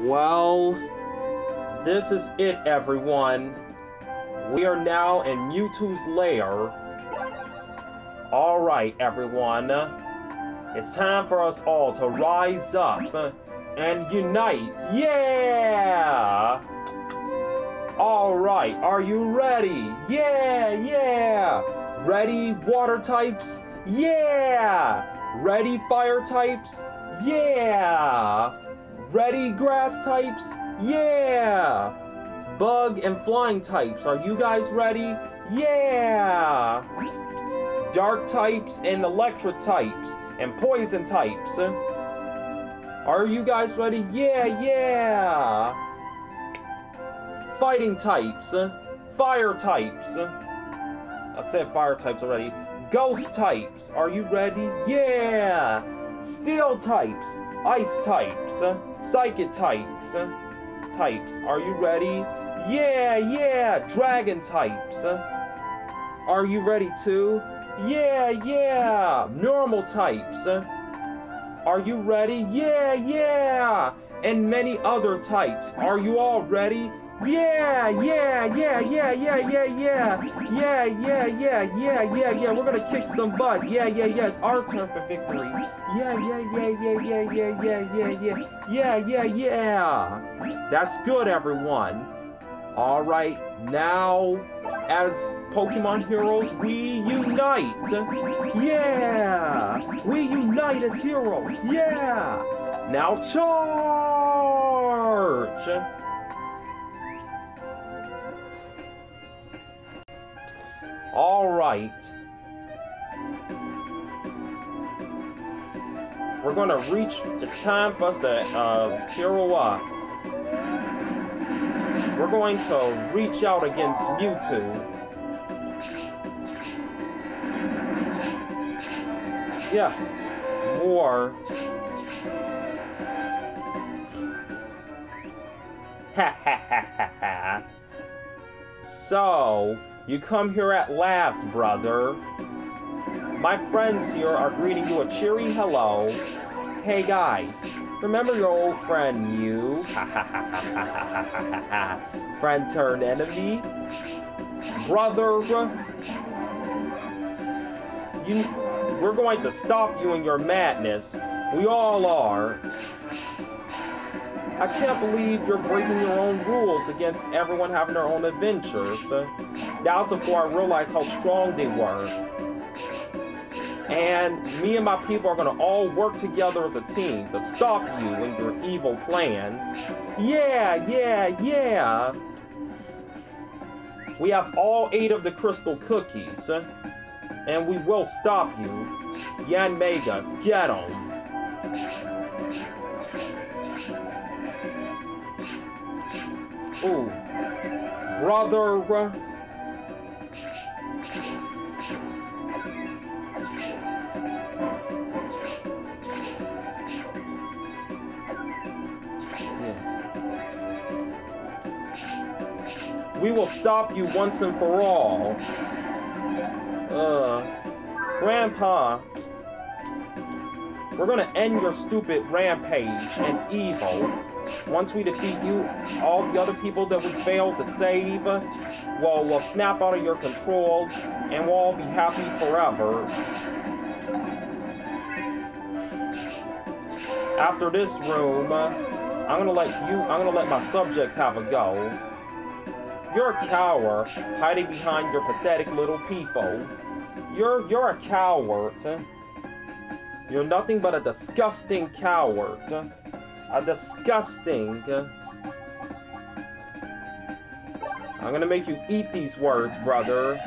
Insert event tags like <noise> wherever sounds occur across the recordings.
Well, this is it, everyone. We are now in Mewtwo's lair. Alright, everyone. It's time for us all to rise up and unite. Yeah! Alright, are you ready? Yeah, yeah! Ready, water types? Yeah! Ready, fire types? Yeah! Ready, grass types? Yeah! Bug and flying types, are you guys ready? Yeah! Dark types and electric types and poison types. Are you guys ready? Yeah, yeah! Fighting types, fire types. I said fire types already. Ghost types, are you ready? Yeah! Steel types, ice types, uh, psychic types, uh, types. Are you ready? Yeah, yeah, dragon types. Uh. Are you ready too? Yeah, yeah, normal types. Are you ready? Yeah, yeah, and many other types. Are you all ready? Yeah, yeah, yeah, yeah, yeah, yeah, yeah, yeah, yeah, yeah, yeah, yeah, yeah. We're gonna kick some butt. Yeah, yeah, yeah. It's our turn for victory. Yeah, yeah, yeah, yeah, yeah, yeah, yeah, yeah, yeah, yeah, yeah, yeah. That's good, everyone. All right, now as Pokemon heroes, we unite. Yeah, we unite as heroes. Yeah. Now charge. All right. We're gonna reach, it's time for us to uh, up. We're going to reach out against Mewtwo. Yeah, more. Ha ha ha ha ha. So, you come here at last, brother. My friends here are greeting you a cheery hello. Hey guys, remember your old friend Mew? <laughs> friend turned enemy? Brother, you, we're going to stop you in your madness. We all are. I can't believe you're breaking your own rules against everyone having their own adventures. That was before I realized how strong they were. And me and my people are gonna all work together as a team to stop you and your evil plans. Yeah, yeah, yeah. We have all eight of the crystal cookies. And we will stop you. Yanmegas, get them. Ooh. Brother. We will stop you once and for all. Uh, Grandpa, we're gonna end your stupid rampage and evil. Once we defeat you, all the other people that we failed to save will, will snap out of your control and we'll all be happy forever. After this room, I'm gonna let you, I'm gonna let my subjects have a go. You're a coward, hiding behind your pathetic little people. You're you're a coward. You're nothing but a disgusting coward. A disgusting. I'm gonna make you eat these words, brother.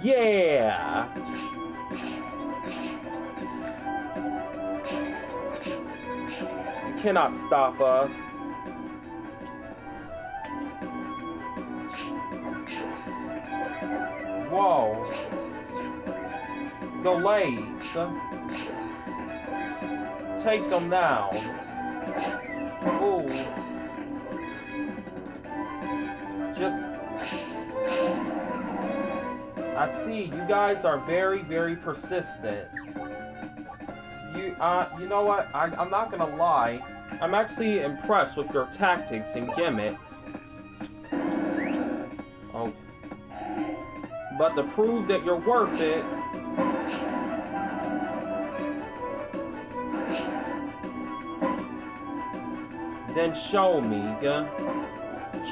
Yeah! You cannot stop us. Whoa. The legs. Take them down. Ooh. Just... I see, you guys are very, very persistent. You, uh, you know what? I, I'm not gonna lie. I'm actually impressed with your tactics and gimmicks. But to prove that you're worth it, then show me, yeah?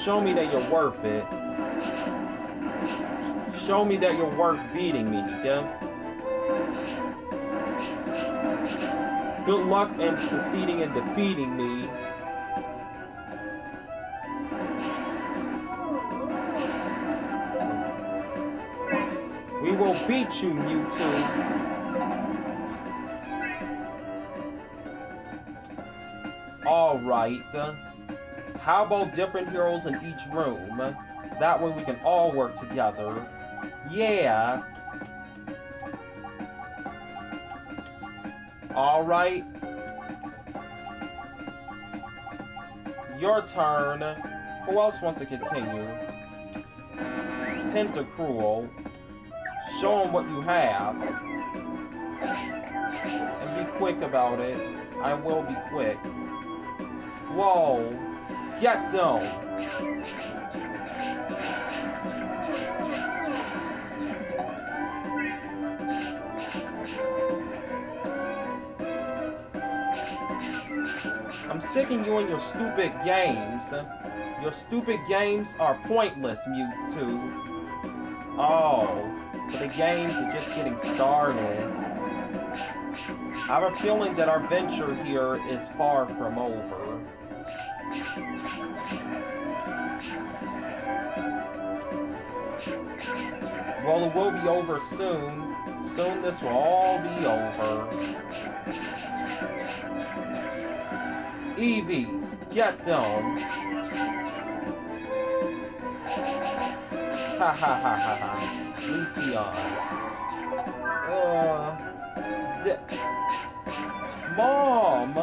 Show me that you're worth it. Show me that you're worth beating me, yeah? Good luck in succeeding in defeating me. Beat you, Mewtwo. Alright. Uh, how about different heroes in each room? That way we can all work together. Yeah. Alright. Your turn. Who else wants to continue? Tentacruel. Show them what you have. And be quick about it. I will be quick. Whoa. Get them. I'm sick of you and your stupid games. Your stupid games are pointless, Mewtwo. Oh, but the games are just getting started. I have a feeling that our venture here is far from over. Well, it will be over soon. Soon this will all be over. Eevees, get them. Ha ha ha ha ha. Leafeon. Uh. Mom!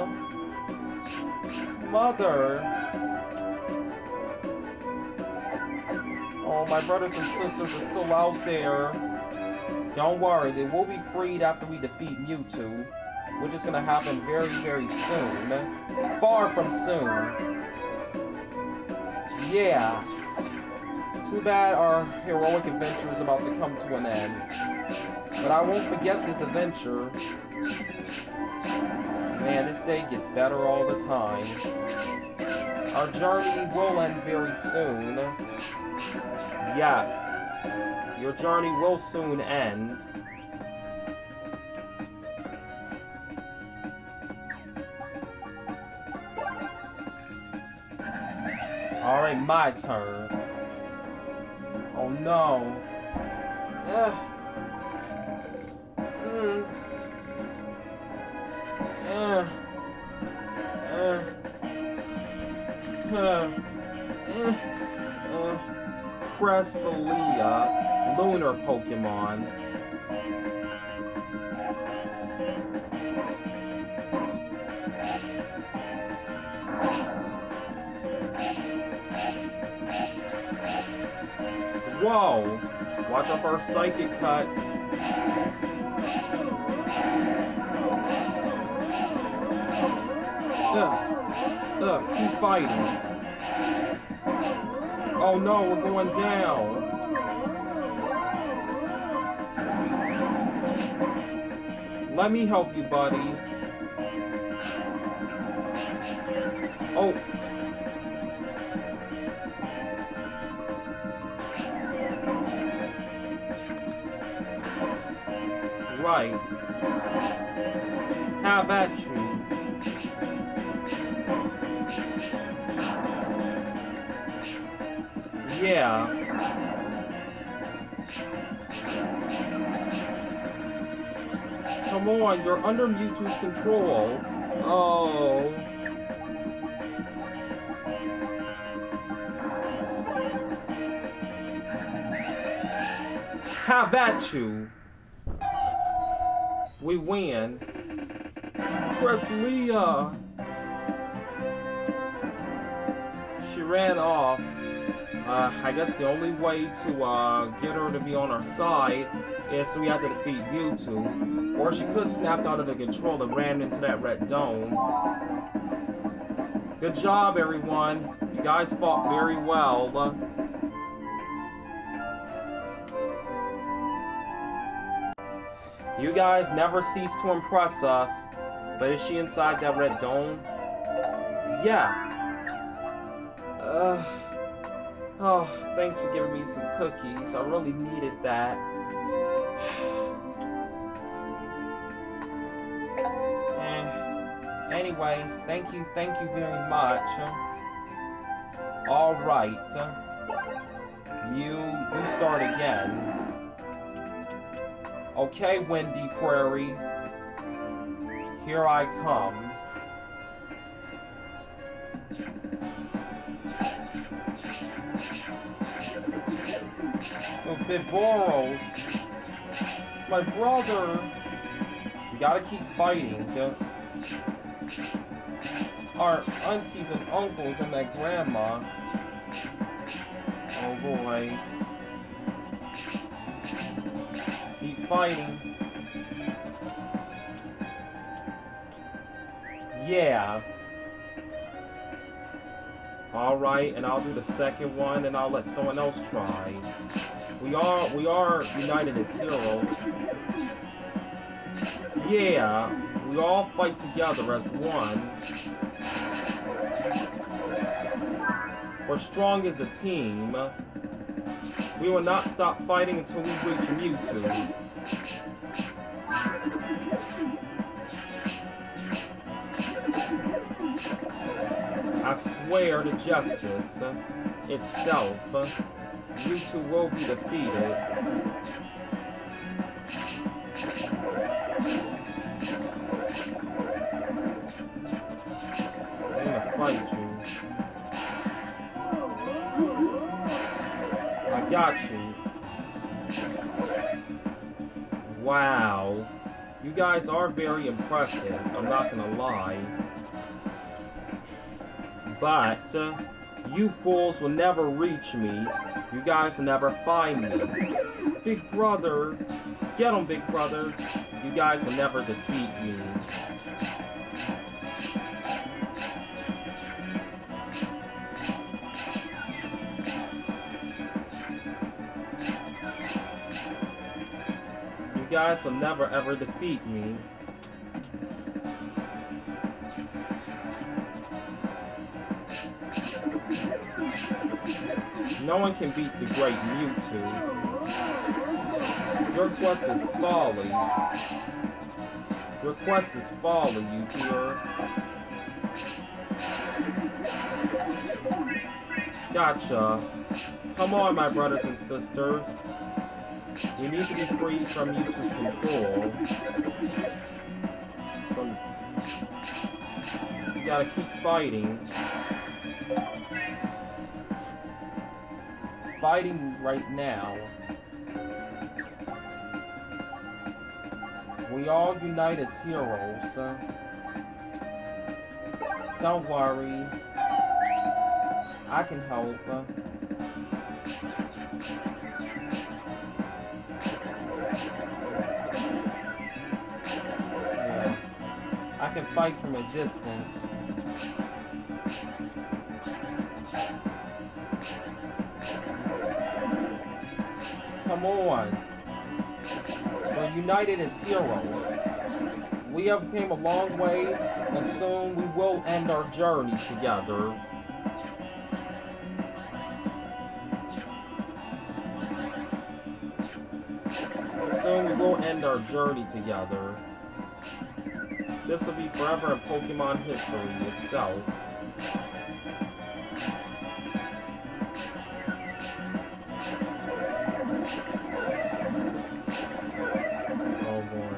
Mother! Oh, my brothers and sisters are still out there. Don't worry, they will be freed after we defeat Mewtwo which is to happen very, very soon. Far from soon. Yeah. Too bad our heroic adventure is about to come to an end. But I won't forget this adventure. Man, this day gets better all the time. Our journey will end very soon. Yes. Your journey will soon end. Alright, my turn. Oh no. Ugh. Mm. Uh. Uh. Uh. Uh. Cresselia, lunar Pokemon. Whoa! Watch out for psychic cuts. Ugh. Ugh, keep fighting. Oh no, we're going down. Let me help you, buddy. Oh, How about you? Yeah. Come on, you're under Mewtwo's control. Oh. How about you? We win. Cresselia. She ran off. Uh, I guess the only way to uh, get her to be on our side is we have to defeat Mewtwo. Or she could snapped out of the control and ran into that red dome. Good job, everyone. You guys fought very well. You guys never cease to impress us. But is she inside that red dome? Yeah. Oh, thanks for giving me some cookies. I really needed that. eh. <sighs> Anyways, thank you, thank you very much. All right. You, you start again. Okay, Windy Prairie. Here I come. Oh, Biboros. My brother. We gotta keep fighting. Our aunties and uncles and that grandma. Oh boy. Fighting. Yeah. Alright, and I'll do the second one and I'll let someone else try. We are we are united as heroes. Yeah, we all fight together as one. We're strong as a team. We will not stop fighting until we reach Mewtwo. I swear to justice itself, you two will be defeated. I'm gonna fight you. I got you. Wow. You guys are very impressive, I'm not gonna lie. But, uh, you fools will never reach me. You guys will never find me. Big brother, get him, big brother. You guys will never defeat me. Guys will never ever defeat me. No one can beat the great Mewtwo. Your quest is folly. Your quest is folly, you hear? Gotcha. Come on, my brothers and sisters. We need to be free from Mewtwo's control. From... Gotta keep fighting. Fighting right now. We all unite as heroes. Uh, don't worry. I can help. Can fight from a distance. Come on. We're united as heroes. We have came a long way, and soon we will end our journey together. Soon we will end our journey together. This will be forever in Pokemon history itself. Oh boy.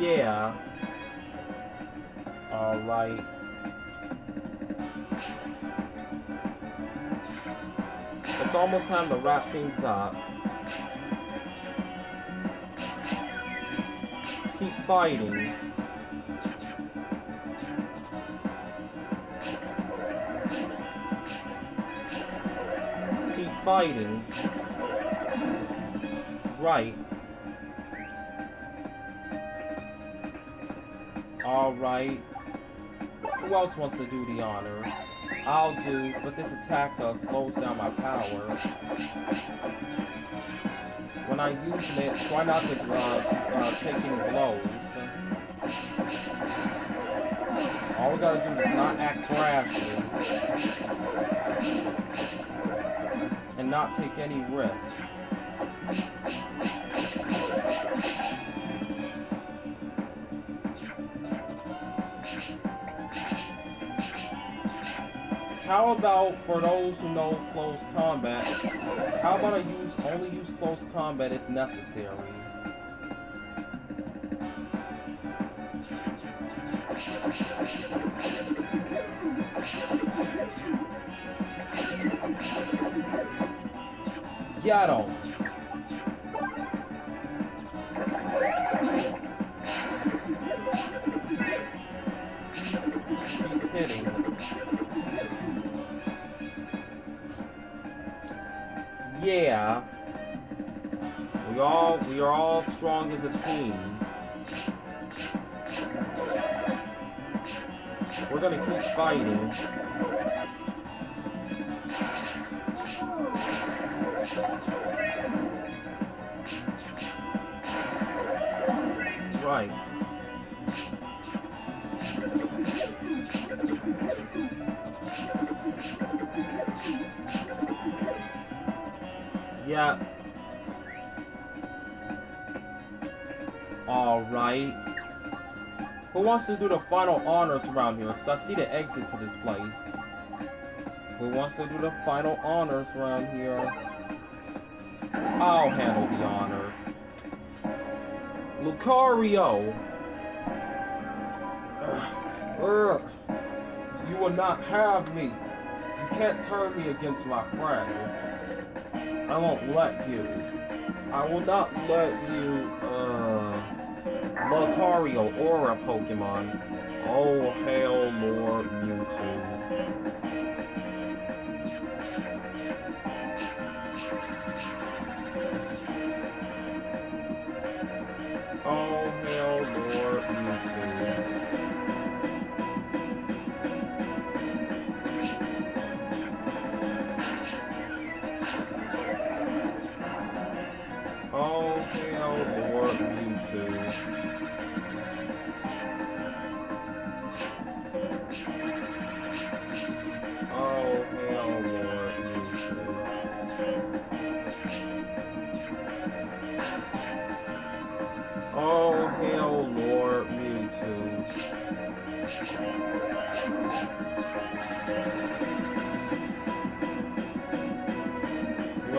Yeah. Alright. It's almost time to wrap things up. Keep fighting. Keep fighting. Right. Alright. Who else wants to do the honors? I'll do, but this attack uh, slows down my power. When I use it, try not to uh, uh, take any blows. All we gotta do is not act rashly. And not take any risks. How about for those who know close combat, how about I use only use close combat if necessary? Get him! Keep hitting. Yeah. We all we are all strong as a team. We're gonna keep fighting. Right. Yeah. Alright. Who wants to do the final honors around here? Because I see the exit to this place. Who wants to do the final honors around here? I'll handle the honors. Lucario! Ugh. You will not have me. You can't turn me against my friend. I won't let you. I will not let you, Lucario or a Pokemon. Oh, hail Lord Mewtwo.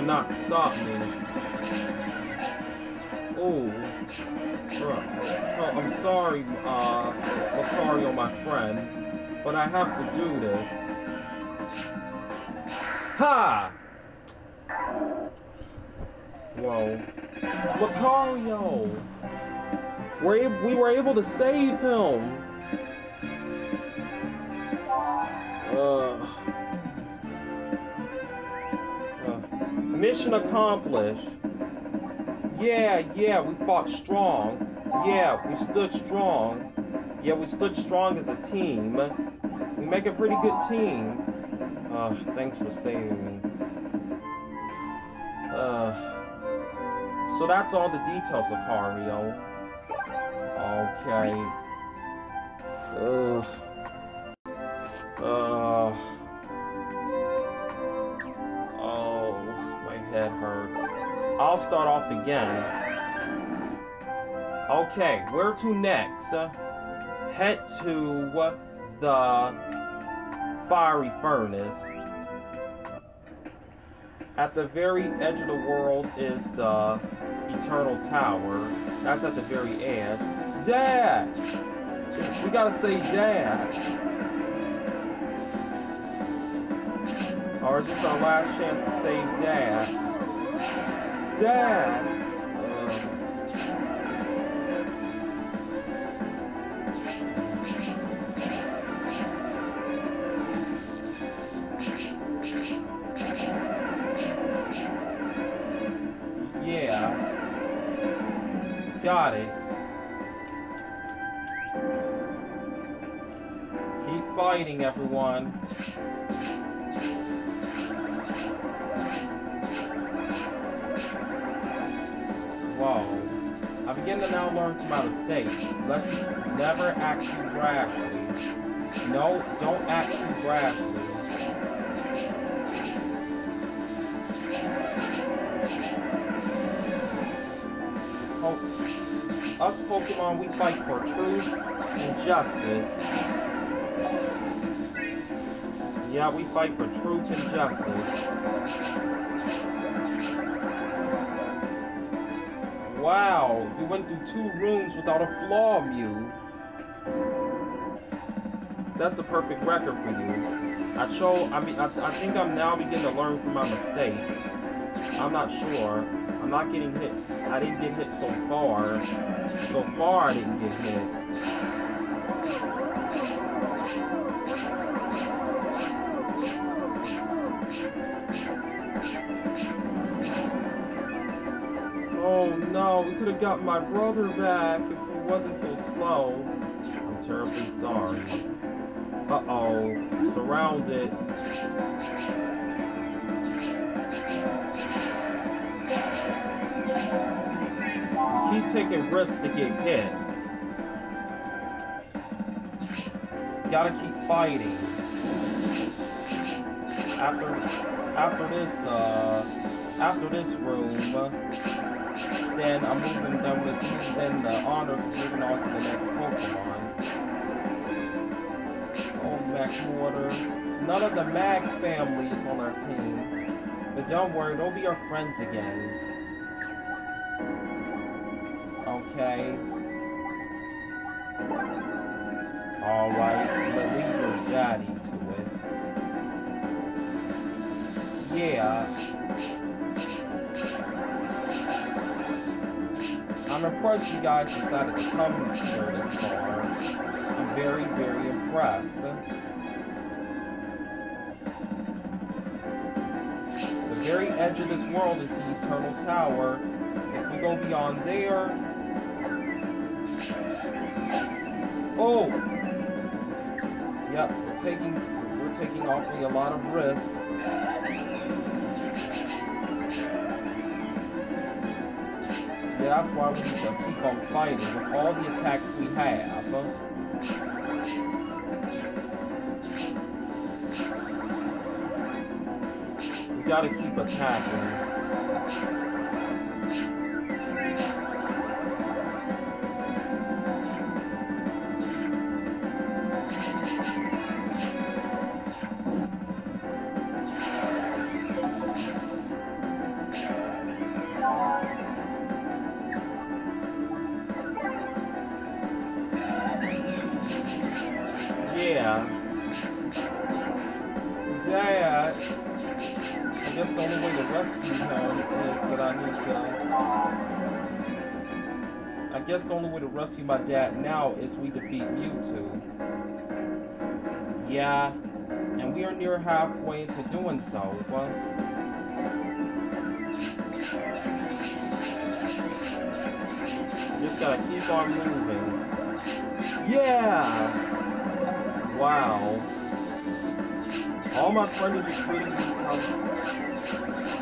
Will not stop me. Oh. Bruh. Oh, I'm sorry, uh, Lucario, my friend, but I have to do this. Ha! Whoa. Lucario! We're we were able to save him! Mission accomplished. Yeah, yeah, we fought strong. Yeah, we stood strong. Yeah, we stood strong as a team. We make a pretty good team. Uh, thanks for saving me. Uh, so that's all the details, Lucario. Okay. Ugh. Uh. Head hurts. I'll start off again. Okay, where to next? Uh, head to the fiery furnace. At the very edge of the world is the Eternal Tower. That's at the very end. Dad! We gotta say Dad. Or is this our last chance to save Dad? Dad! Yeah. Got it. Keep fighting, everyone. My mistakes. Let's never act too rashly. No, don't act too rashly. Oh, us Pokemon, we fight for truth and justice. Yeah, we fight for truth and justice. Wow, you went through two rooms without a flaw, Mew. That's a perfect record for you. I show, I mean, I, I think I'm now beginning to learn from my mistakes. I'm not sure. I'm not getting hit. I didn't get hit so far. So far, I didn't get hit. Got my brother back if it wasn't so slow. I'm terribly sorry. Uh-oh, surrounded. Keep taking risks to get hit. Gotta keep fighting. After, after this, uh, after this room, then I'm moving down the team, then the honors is moving on to the next Pokemon. Oh, Magmortar. None of the Mag family is on our team. But don't worry, they'll be our friends again. Okay. Alright, but leave your daddy to it. Yeah. I'm impressed you guys decided to come here this far. I'm very, very impressed. The very edge of this world is the Eternal Tower. If we go beyond there... Oh! Yep, we're taking we're taking awfully a lot of risks. That's why we need to keep on fighting with all the attacks we have. We gotta keep attacking. Guess the only way to rescue my dad now is we defeat Mewtwo. Yeah, and we are near halfway into doing so. Well, just gotta keep on moving. Yeah! Wow. All my friends are just waiting to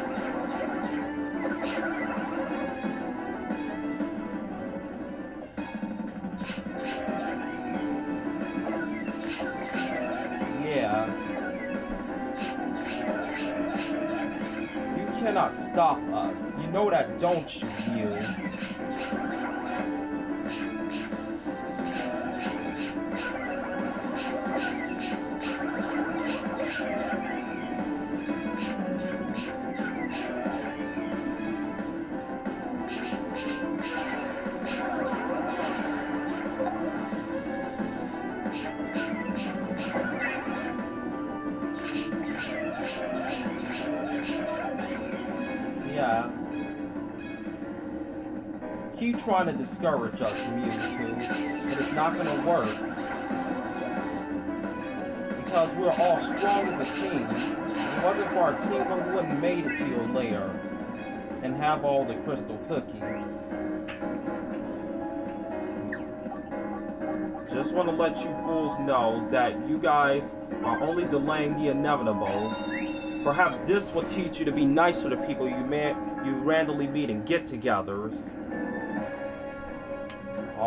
stop us. You know that, don't you, you? Trying to discourage us, from Mewtwo, but it's not to work. Because we're all strong as a team. If it wasn't for our team, we wouldn't made it to your lair and have all the crystal cookies. Just want to let you fools know that you guys are only delaying the inevitable. Perhaps this will teach you to be nicer to people you met, you randomly meet in get-togethers.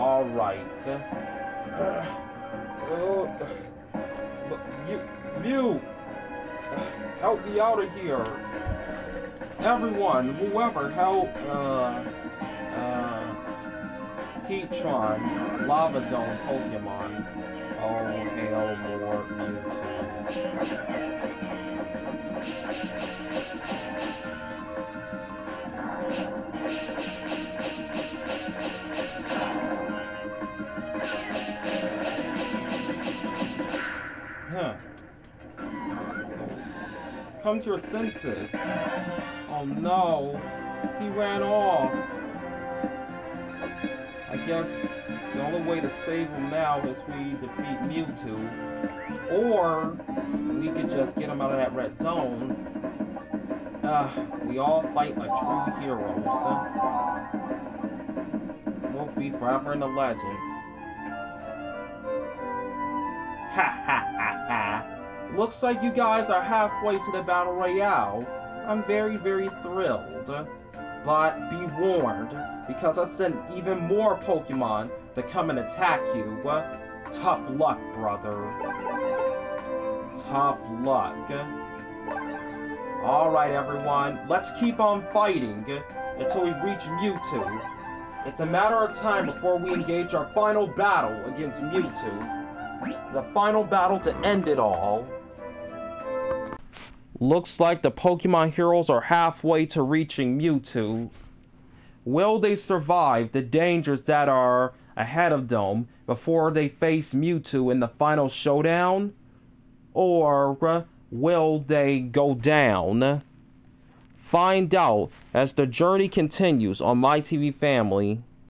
All right. Uh, you, you, help me out of here. Everyone, whoever, help. Uh, uh, Heatran, Lava Dome Pokemon. Come to your senses. Oh no. He ran off. I guess the only way to save him now is we defeat Mewtwo. Or we could just get him out of that red dome. Uh, we all fight like true heroes. We'll be forever in the legend. Looks like you guys are halfway to the Battle Royale. I'm very, very thrilled. But be warned, because I sent even more Pokemon to come and attack you. Tough luck, brother. Tough luck. Alright, everyone, let's keep on fighting until we reach Mewtwo. It's a matter of time before we engage our final battle against Mewtwo. The final battle to end it all. Looks like the Pokemon heroes are halfway to reaching Mewtwo. Will they survive the dangers that are ahead of them before they face Mewtwo in the final showdown? Or will they go down? Find out as the journey continues on My TV Family.